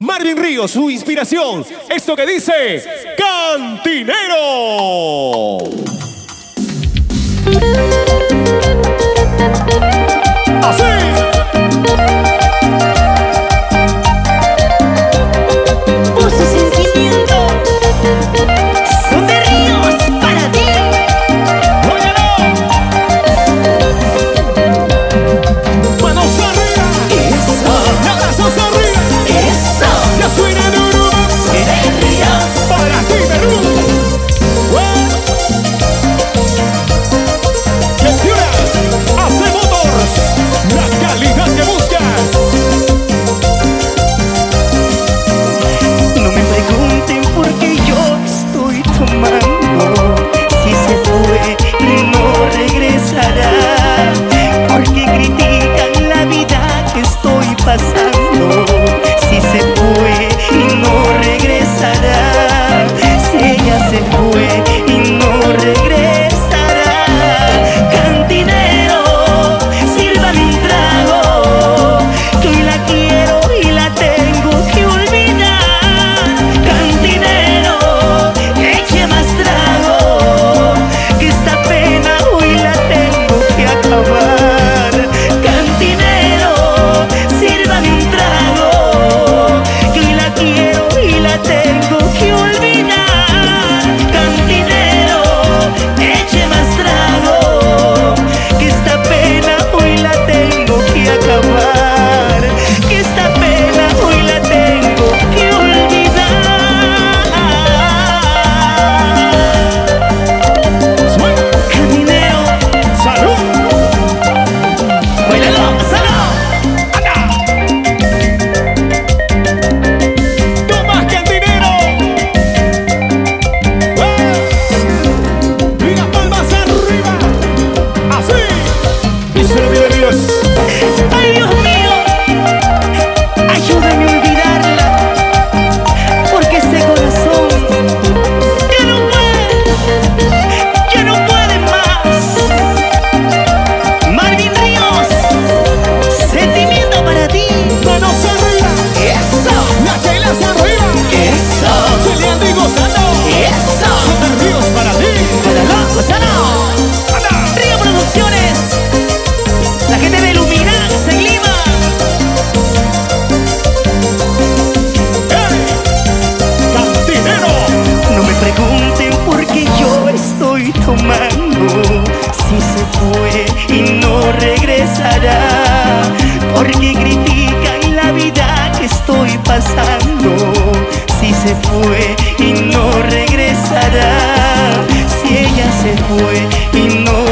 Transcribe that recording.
Marvin Ríos, su inspiración. Esto que dice Cantinero. Fue y no regresará, si ella se fue y no